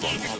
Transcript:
the ball.